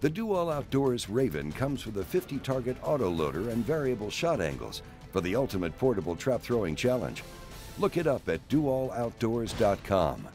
The Do All Outdoors Raven comes with a 50 target autoloader and variable shot angles for the ultimate portable trap throwing challenge. Look it up at doalloutdoors.com.